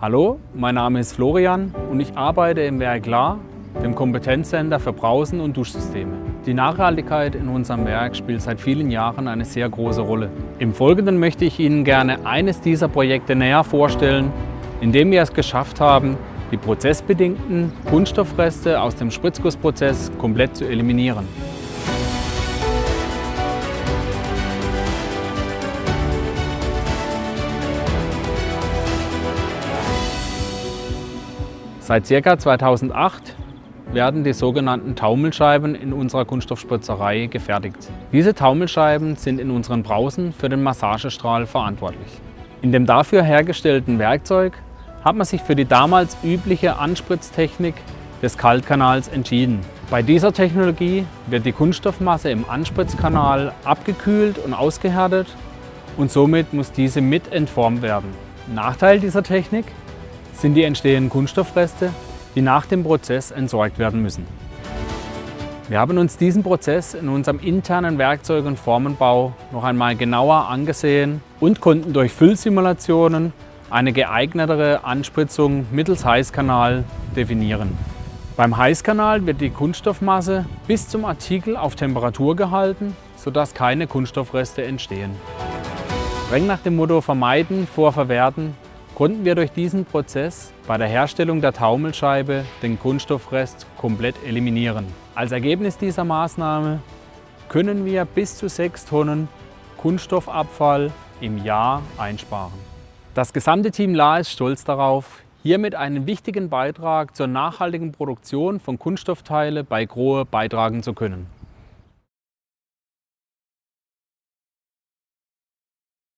Hallo, mein Name ist Florian und ich arbeite im Werk La, dem Kompetenzcenter für Brausen und Duschsysteme. Die Nachhaltigkeit in unserem Werk spielt seit vielen Jahren eine sehr große Rolle. Im Folgenden möchte ich Ihnen gerne eines dieser Projekte näher vorstellen, in dem wir es geschafft haben, die prozessbedingten Kunststoffreste aus dem Spritzgussprozess komplett zu eliminieren. Seit ca. 2008 werden die sogenannten Taumelscheiben in unserer Kunststoffspritzerei gefertigt. Diese Taumelscheiben sind in unseren Brausen für den Massagestrahl verantwortlich. In dem dafür hergestellten Werkzeug hat man sich für die damals übliche Anspritztechnik des Kaltkanals entschieden. Bei dieser Technologie wird die Kunststoffmasse im Anspritzkanal abgekühlt und ausgehärtet und somit muss diese mit entformt werden. Nachteil dieser Technik sind die entstehenden Kunststoffreste, die nach dem Prozess entsorgt werden müssen. Wir haben uns diesen Prozess in unserem internen Werkzeug- und Formenbau noch einmal genauer angesehen und konnten durch Füllsimulationen eine geeignetere Anspritzung mittels Heißkanal definieren. Beim Heißkanal wird die Kunststoffmasse bis zum Artikel auf Temperatur gehalten, sodass keine Kunststoffreste entstehen. Streng nach dem Motto Vermeiden vor Verwerten konnten wir durch diesen Prozess bei der Herstellung der Taumelscheibe den Kunststoffrest komplett eliminieren. Als Ergebnis dieser Maßnahme können wir bis zu 6 Tonnen Kunststoffabfall im Jahr einsparen. Das gesamte Team La ist stolz darauf, hiermit einen wichtigen Beitrag zur nachhaltigen Produktion von Kunststoffteile bei Grohe beitragen zu können.